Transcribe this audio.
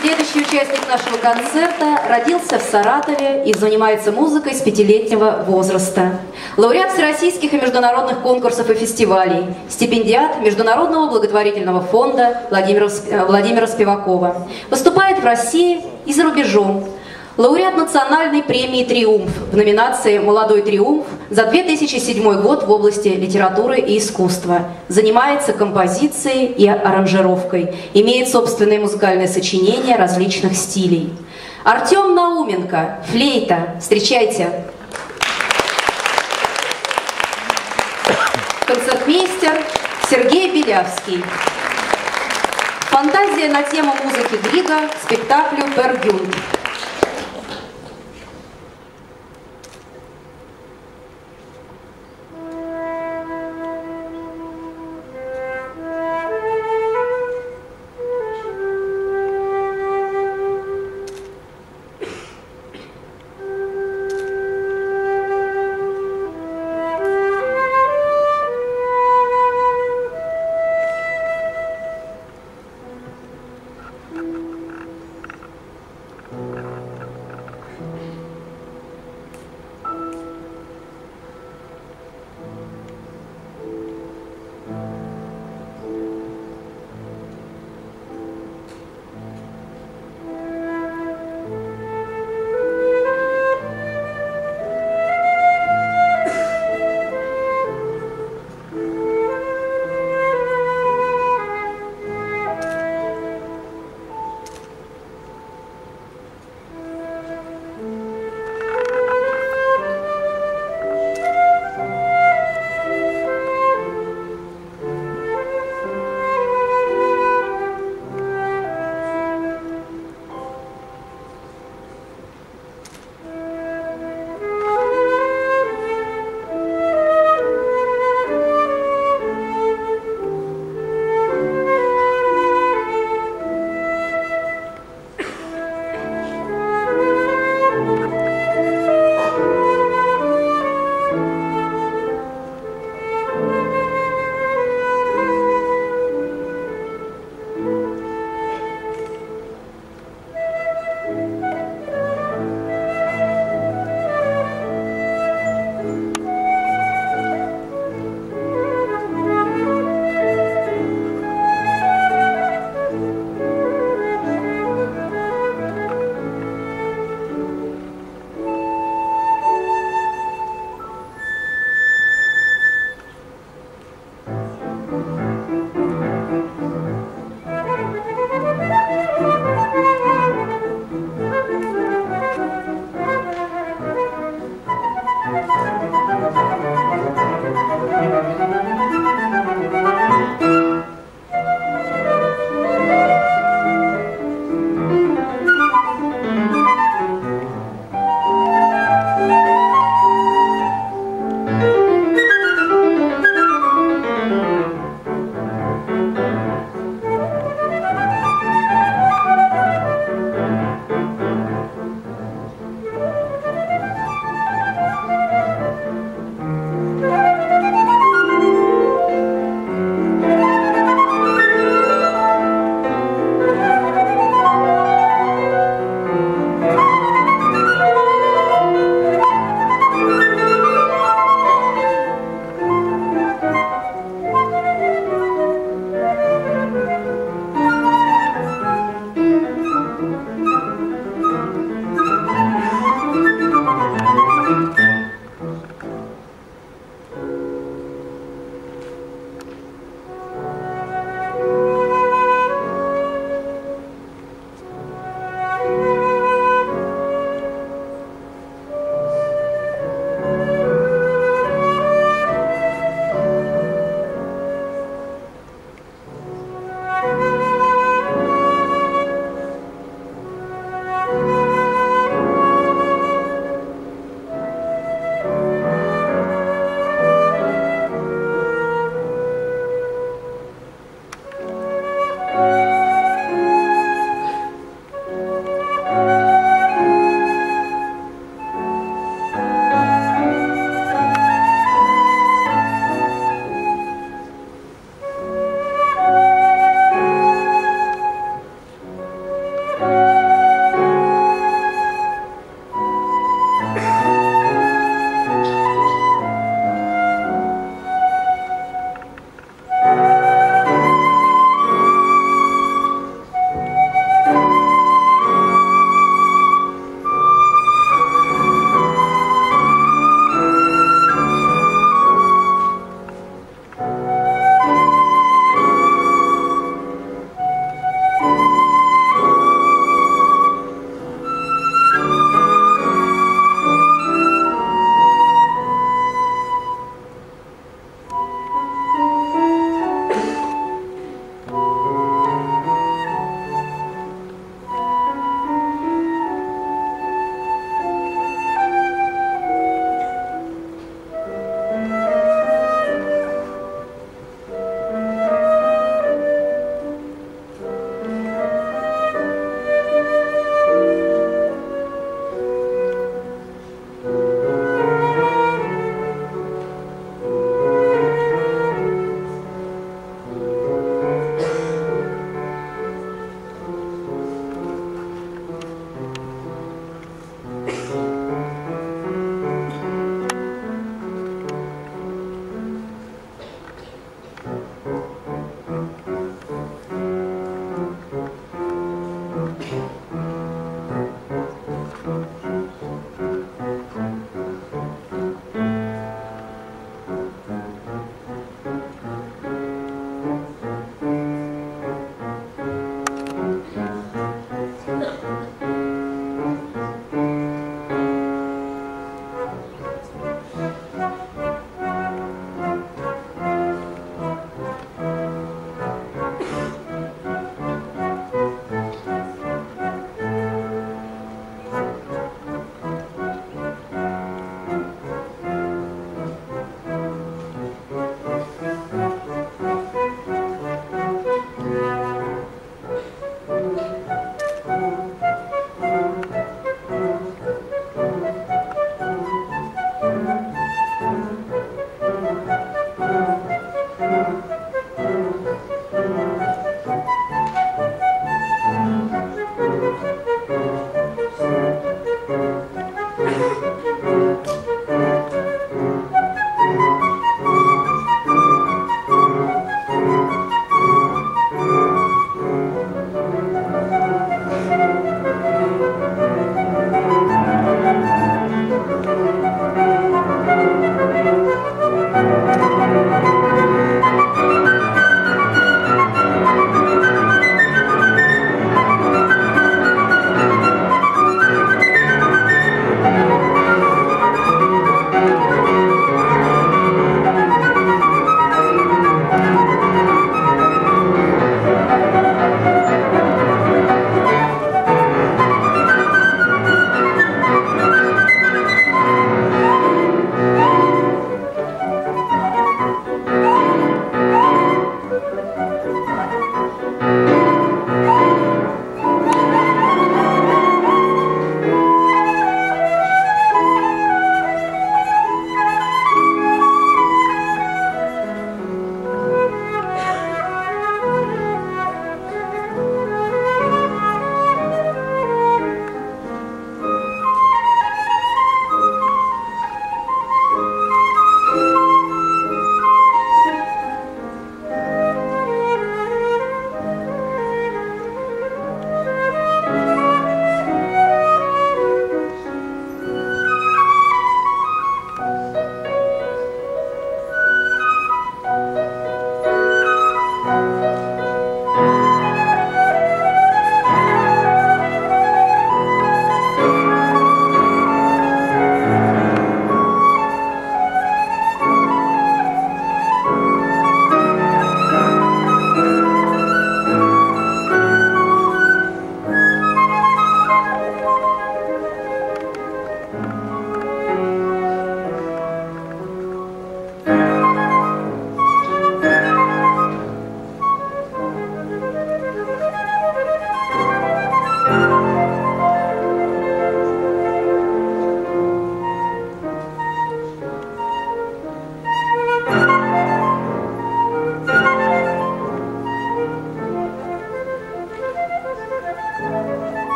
Следующий участник нашего концерта родился в Саратове и занимается музыкой с пятилетнего возраста. Лауреат всероссийских и международных конкурсов и фестивалей, стипендиат Международного благотворительного фонда Владимира, Владимира Спивакова. Выступает в России и за рубежом, Лауреат национальной премии «Триумф» в номинации «Молодой триумф» за 2007 год в области литературы и искусства. Занимается композицией и аранжировкой. Имеет собственные музыкальные сочинения различных стилей. Артем Науменко, флейта. Встречайте. Концертмейстер Сергей Белявский. Фантазия на тему музыки Грига спектаклю «Пергюнт».